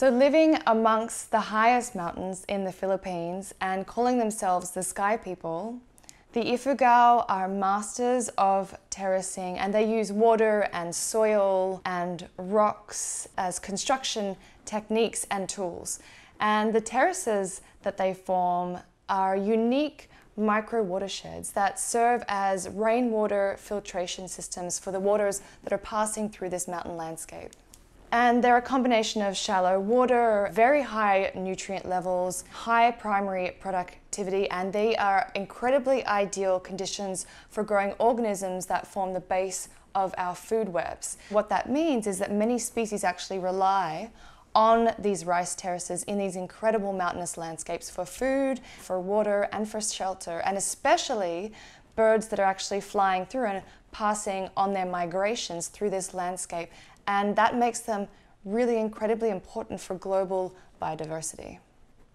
So, living amongst the highest mountains in the Philippines and calling themselves the Sky People, the Ifugao are masters of terracing and they use water and soil and rocks as construction techniques and tools. And the terraces that they form are unique micro watersheds that serve as rainwater filtration systems for the waters that are passing through this mountain landscape. And they're a combination of shallow water, very high nutrient levels, high primary productivity, and they are incredibly ideal conditions for growing organisms that form the base of our food webs. What that means is that many species actually rely on these rice terraces in these incredible mountainous landscapes for food, for water, and for shelter, and especially birds that are actually flying through and passing on their migrations through this landscape and that makes them really incredibly important for global biodiversity.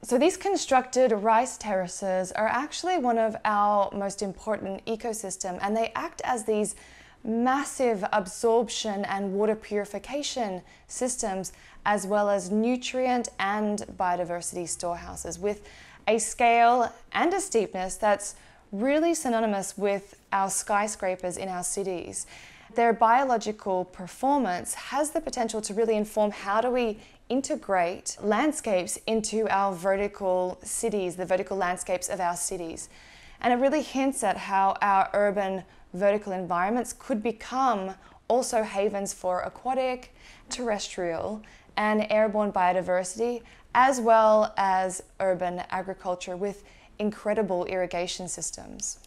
So these constructed rice terraces are actually one of our most important ecosystem and they act as these massive absorption and water purification systems as well as nutrient and biodiversity storehouses with a scale and a steepness that's really synonymous with our skyscrapers in our cities their biological performance has the potential to really inform how do we integrate landscapes into our vertical cities, the vertical landscapes of our cities. And it really hints at how our urban vertical environments could become also havens for aquatic, terrestrial, and airborne biodiversity, as well as urban agriculture with incredible irrigation systems.